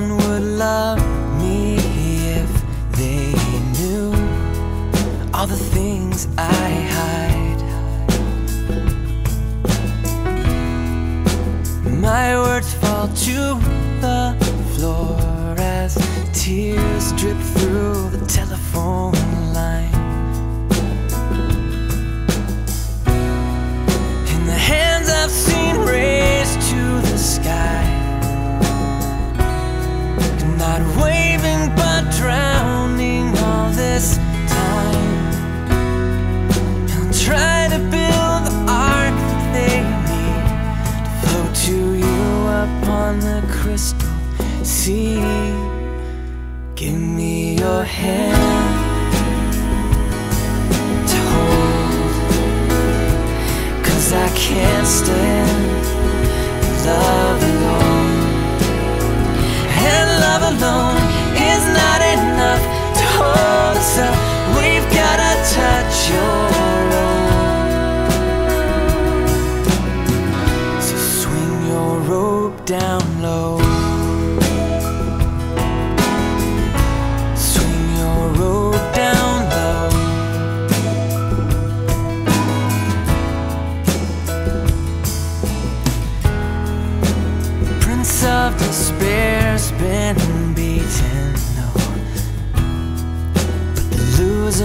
one would love me if they knew all the things I hide. My words fall to the floor as tears drip through the telephone. Crystal sea. Give me your hand to hold, cause I can't stand love alone. And love alone is not enough to hold us up. We've gotta touch your own. So swing your rope down low.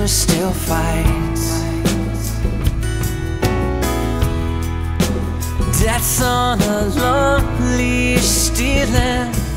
Loser still fights. Death's on a leash, stealing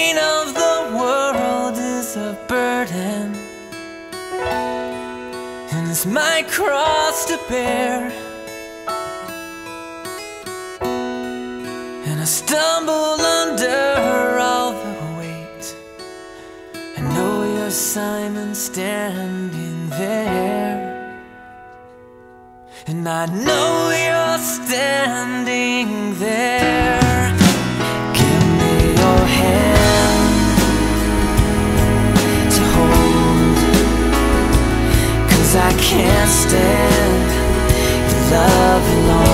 pain of the world is a burden. And it's my cross to bear. And I stumble under all the weight. I know you're Simon standing there. And I know you're standing there. Give me your hand can't stand your love alone.